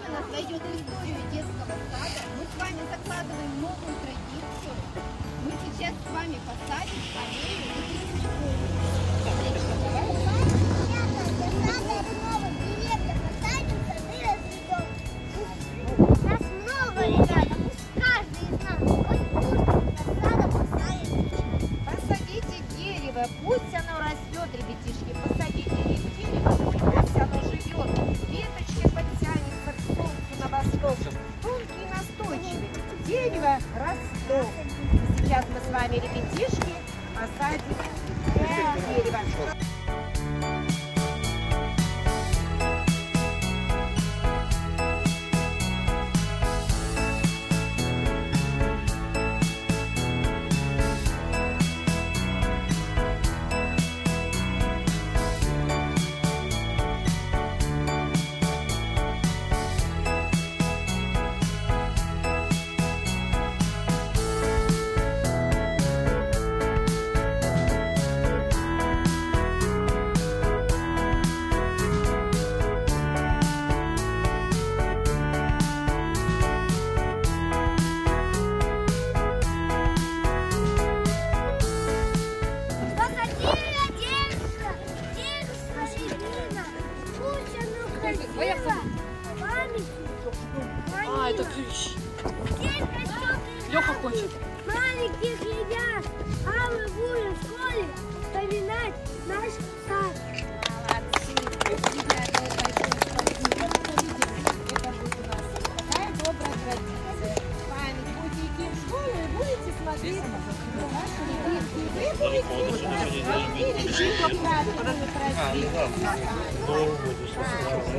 Именно войдет в историю детского сада. Мы с вами закладываем новую традицию. Мы сейчас с вами посадим аллею восток. Тонкий и настойчивый. Дерево растет. Сейчас мы с вами, ребятишки, посадим Памятник. А, это ключ. Леха хочет. маленьких ребят, а мы будем в школе вспоминать наш сад. В на ваши ребятки. Вы будете смотреть, как правильно вы А,